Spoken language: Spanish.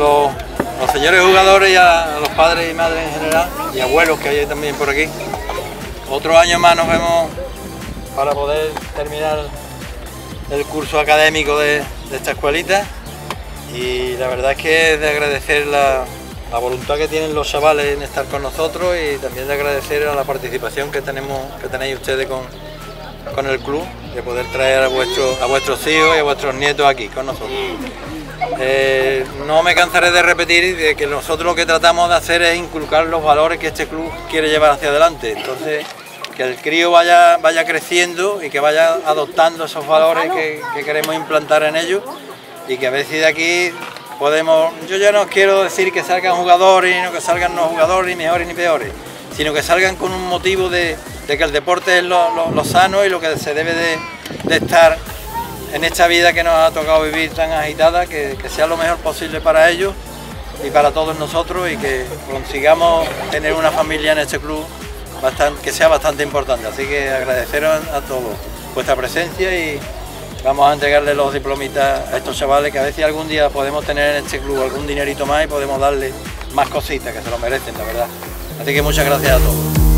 los, los señores jugadores y a, los padres y madres en general y abuelos que hay también por aquí. Otro año más nos vemos para poder terminar el curso académico de, de esta escuelita y la verdad es que es de agradecer la, la voluntad que tienen los chavales en estar con nosotros y también de agradecer a la participación que tenemos que tenéis ustedes con, con el club, de poder traer a, vuestro, a vuestros hijos y a vuestros nietos aquí con nosotros. Eh, no me cansaré de repetir de que nosotros lo que tratamos de hacer es inculcar los valores que este club quiere llevar hacia adelante. Entonces, que el crío vaya, vaya creciendo y que vaya adoptando esos valores que, que queremos implantar en ellos y que a veces de aquí podemos, yo ya no quiero decir que salgan jugadores, no que salgan no jugadores, ni mejores ni peores, sino que salgan con un motivo de, de que el deporte es lo, lo- sano y lo que se debe de, de estar en esta vida que nos ha tocado vivir tan agitada, que, que sea lo mejor posible para ellos y para todos nosotros y que consigamos tener una familia en este club bastante, que sea bastante importante. Así que agradeceros a todos vuestra presencia y vamos a entregarle los diplomitas a estos chavales que a ver si algún día podemos tener en este club algún dinerito más y podemos darle más cositas que se lo merecen, la verdad. Así que muchas gracias a todos.